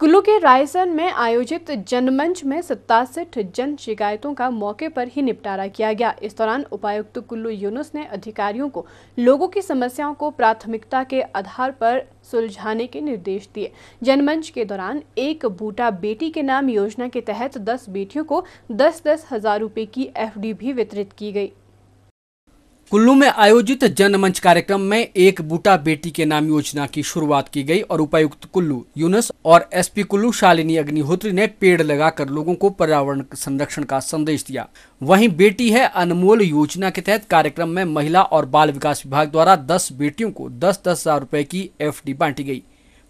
कुल्लू के रायसन में आयोजित जनमंच में सत्तासठ जन शिकायतों का मौके पर ही निपटारा किया गया। इस दौरान उपायुक्त कुल्लू यूनुस ने अधिकारियों को लोगों की समस्याओं को प्राथमिकता के आधार पर सुलझाने के निर्देश दिए। जनमंच के दौरान एक बूटा बेटी के नाम योजना के तहत 10 बेटियों को दस दस हज़ार रुपए की एफडी भी वितरित की गई। कुल्लू में आयोजित जनमंच कार्यक्रम में एक बूटा बेटी के नाम योजना की शुरुआत की गई और उपायुक्त कुल्लू यूनस और एसपी कुल्लू शालिनी अग्निहोत्री ने पेड़ लगाकर लोगों को पर्यावरण संरक्षण का संदेश दिया। वहीं बेटी है अनमोल योजना के तहत कार्यक्रम में महिला और बाल विकास विभाग द्वारा दस बेटियों को दस दस हज़ार रूपए की एफडी बांटी गई।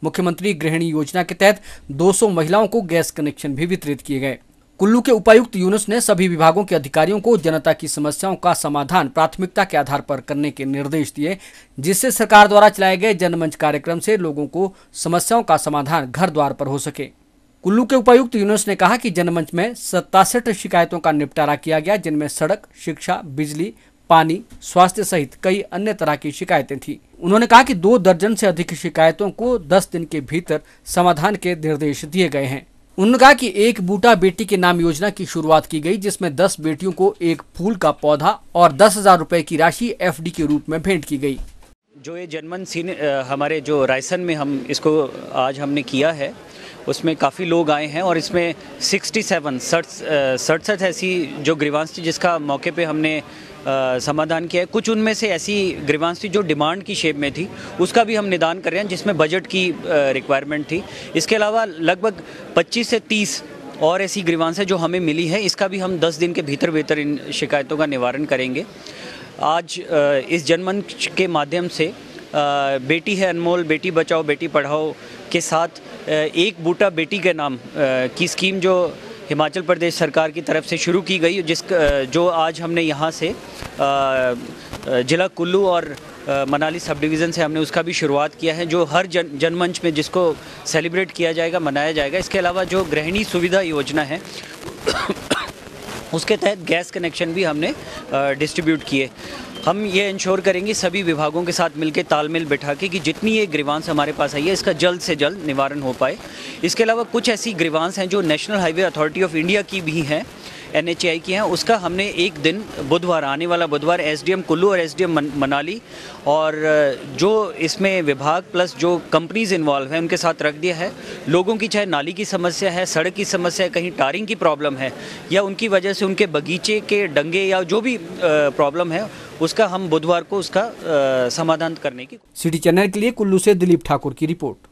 मुख्यमंत्री गृहिणी योजना के तहत 200 महिलाओं को गैस कनेक्शन भी वितरित किए गए। कुल्लू के उपायुक्त यूनुस ने सभी विभागों के अधिकारियों को जनता की समस्याओं का समाधान प्राथमिकता के आधार पर करने के निर्देश दिए, जिससे सरकार द्वारा चलाए गए जनमंच कार्यक्रम से लोगों को समस्याओं का समाधान घर द्वार पर हो सके। कुल्लू के उपायुक्त यूनुस ने कहा कि जनमंच में सत्तासठ शिकायतों का निपटारा किया गया, जिनमें सड़क, शिक्षा, बिजली, पानी, स्वास्थ्य सहित कई अन्य तरह की शिकायतें थी। उन्होंने कहा कि दो दर्जन से अधिक शिकायतों को दस दिन के भीतर समाधान के निर्देश दिए गए हैं। उन्होंने कहा कि एक बूटा बेटी के नाम योजना की शुरुआत की गई, जिसमें दस बेटियों को एक फूल का पौधा और दस हज़ार रूपए की राशि एफडी के रूप में भेंट की गई। जो ये जनमन सीन हमारे जो रायसन में हम, इसको आज हमने किया है उसमें काफ़ी लोग आए हैं और इसमें 67 सड़सठ ऐसी जो ग्रीवांस थी जिसका मौके पे हमने समाधान किया है। कुछ उनमें से ऐसी ग्रीवांस थी जो डिमांड की शेप में थी, उसका भी हम निदान कर रहे हैं जिसमें बजट की रिक्वायरमेंट थी। इसके अलावा लगभग 25 से 30 और ऐसी ग्रीवांस जो हमें मिली है। इसका भी हम 10 दिन के भीतर भीतर इन शिकायतों का निवारण करेंगे। आज इस जनमंच के माध्यम से बेटी है अनमोल, बेटी बचाओ, बेटी पढ़ाओ के साथ एक बूटा बेटी के नाम की स्कीम जो हिमाचल प्रदेश सरकार की तरफ़ से शुरू की गई, जिस जो आज हमने यहाँ से ज़िला कुल्लू और मनाली सब डिवीज़न से हमने उसका भी शुरुआत किया है, जो हर जन, जनमंच में जिसको सेलिब्रेट किया जाएगा, मनाया जाएगा। इसके अलावा जो गृहिणी सुविधा योजना है उसके तहत गैस कनेक्शन भी हमने डिस्ट्रीब्यूट किए। हम ये इंश्योर करेंगे सभी विभागों के साथ मिलकर तालमेल बैठा के कि जितनी ये ग्रीवांस हमारे पास आई है, इसका जल्द से जल्द निवारण हो पाए। इसके अलावा कुछ ऐसी ग्रीवांस हैं जो national highway authority of India की भी हैं एन की हैं। उसका हमने एक दिन, बुधवार, आने वाला बुधवार एसडीएम कुल्लू और एसडीएम मनाली और जो इसमें विभाग प्लस जो कंपनीज़ इन्वॉल्व हैं, उनके साथ रख दिया है। लोगों की, चाहे नाली की समस्या है, सड़क की समस्या है, कहीं टारिंग की प्रॉब्लम है, या उनकी वजह से उनके बगीचे के डंगे या जो भी प्रॉब्लम है, उसका हम बुधवार को उसका समाधान करने की सिटी चैनल के लिए कुल्लू से दिलीप ठाकुर की रिपोर्ट।